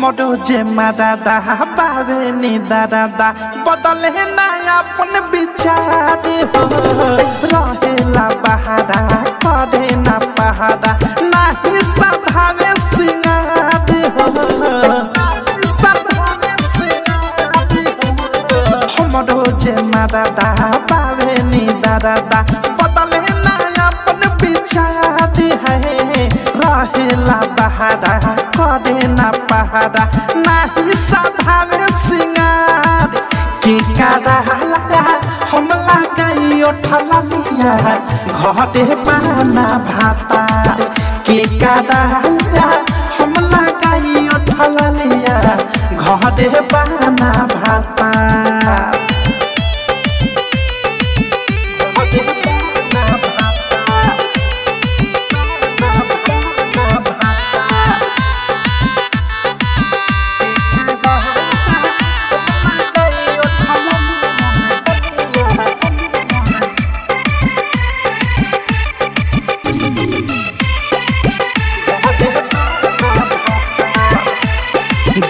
हमरो जे मादादा बावे नी दादा बदले ना अपन विचार हो। रहेला बहारा, करे ना पहाड़ा नाही सधावे सिंगार हो। हो। हमरो जे मादादा बावे नी दादा बदले रहेला पहाड़ा करे ना पहाड़ा, नहीं सधावे सिंगार। की कादा लगा हम लगाई उठला लिया, घटे पाना भाता की कादा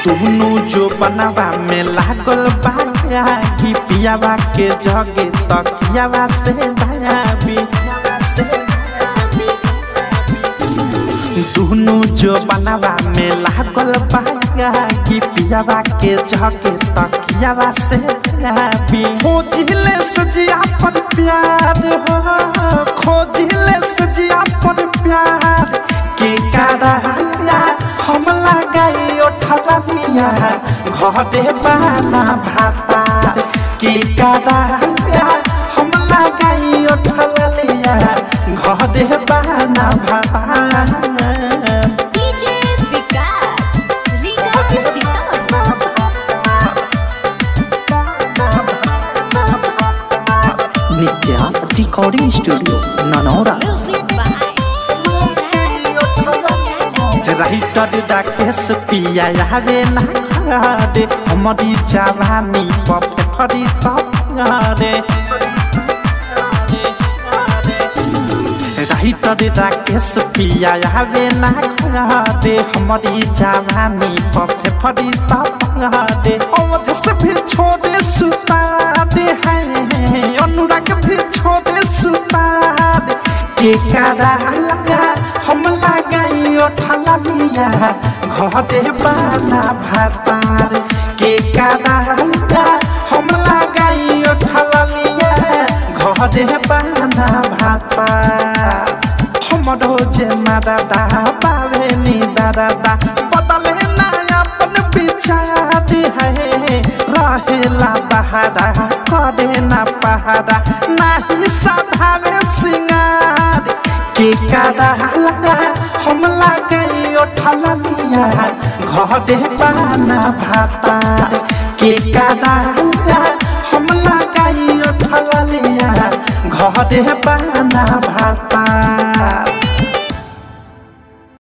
दोनों जो बनवा में लागल कि पियावा के जगे तकियावा से भायाबी दोनों जो बनवा में लागल पियावा के जगे तकियावा से सजिया पर प्यार हो, खोजिले सजिया प्यार घरे बाना भाता के कारा हम लगाई उठला लिया घरे बाना भाता नित्या रिकॉर्डिंग स्टूडियो ननौरा। राइटर डाकेश पिया आवे ना घरे हमारी जवानी पप फरी तप रे राइटर डाकेश पिया आवे ना घरे हमारी जवानी पप फरी तप रे अवध से भी छोड़े सुता दे है अनुराग भी छोड़े सुता दे के कारा लगा हम लगाई उठला लिया घरे बाना भातार के लगा हम लगाई उठला लिया घरे बाना भातार हमरो जे मादादा बावे नी दादा बदले ना अपन विचार है, रहेला बहारा करे ना पहाड़ा। नाही सधावे सिंगार, के कादा लगा हम लगाई उठला घरे पाना भाता के हम भाता